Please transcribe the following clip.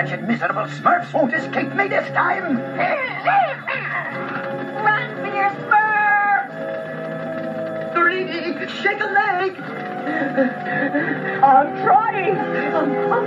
wretched, miserable Smurfs won't escape me this time. Run for your Smurfs! Greedy, shake a leg. I'm trying. I'm, I'm